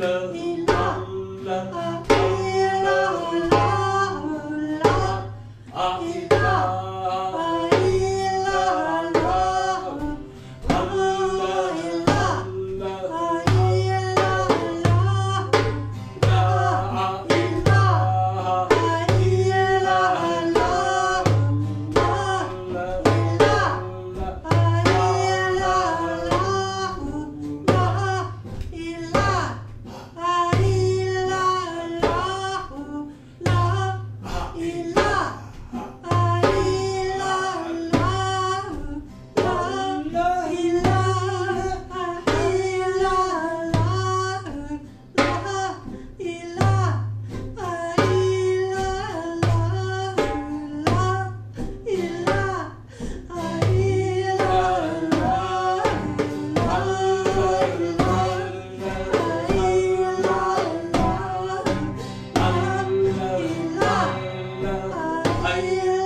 la la la la la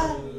아.